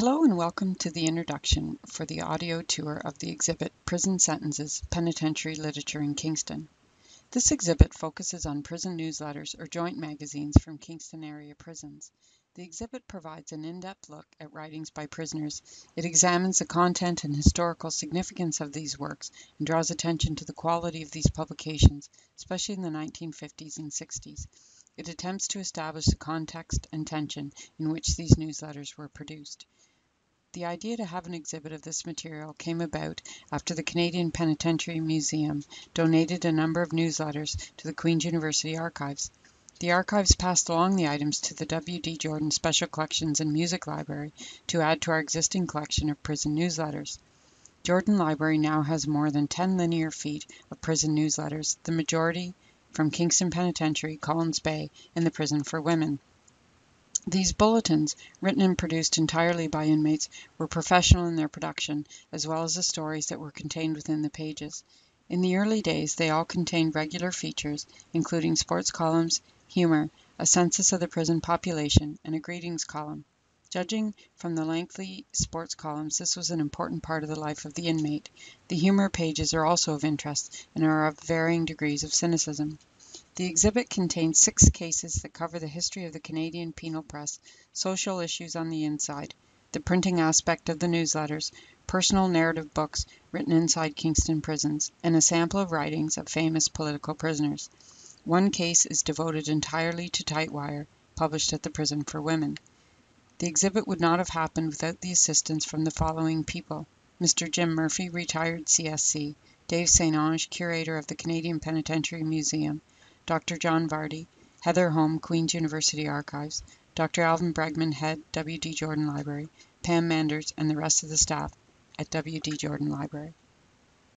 Hello and welcome to the introduction for the audio tour of the exhibit Prison Sentences Penitentiary Literature in Kingston. This exhibit focuses on prison newsletters or joint magazines from Kingston area prisons. The exhibit provides an in-depth look at writings by prisoners. It examines the content and historical significance of these works and draws attention to the quality of these publications, especially in the 1950s and 60s. It attempts to establish the context and tension in which these newsletters were produced. The idea to have an exhibit of this material came about after the Canadian Penitentiary Museum donated a number of newsletters to the Queen's University Archives. The archives passed along the items to the W. D. Jordan Special Collections and Music Library to add to our existing collection of prison newsletters. Jordan Library now has more than 10 linear feet of prison newsletters, the majority from Kingston Penitentiary, Collins Bay, and the Prison for Women. These bulletins, written and produced entirely by inmates, were professional in their production, as well as the stories that were contained within the pages. In the early days they all contained regular features, including sports columns, humor, a census of the prison population, and a greetings column. Judging from the lengthy sports columns, this was an important part of the life of the inmate. The humor pages are also of interest, and are of varying degrees of cynicism. The exhibit contains six cases that cover the history of the Canadian penal press, social issues on the inside, the printing aspect of the newsletters, personal narrative books written inside Kingston prisons, and a sample of writings of famous political prisoners. One case is devoted entirely to Tightwire, published at the Prison for Women. The exhibit would not have happened without the assistance from the following people: Mr. Jim Murphy, retired C.S.C.; Dave St. Onge, curator of the Canadian Penitentiary Museum; Dr. John Vardy; Heather Home, Queen's University Archives; Dr. Alvan Bregman, head, W. D. Jordan Library; Pam Manders, and the rest of the staff at W. D. Jordan Library.